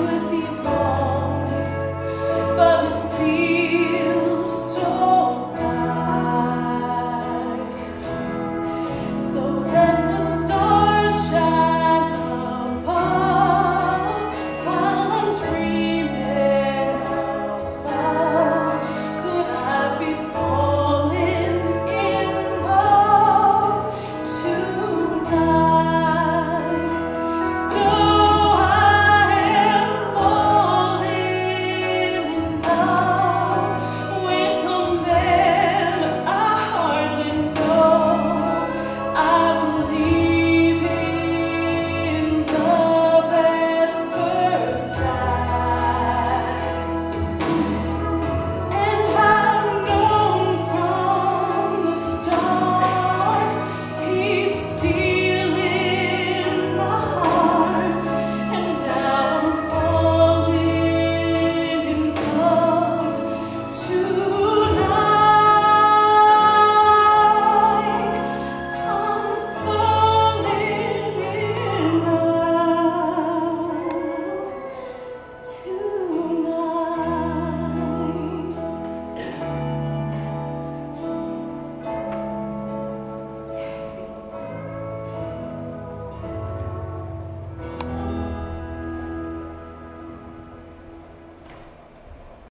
would be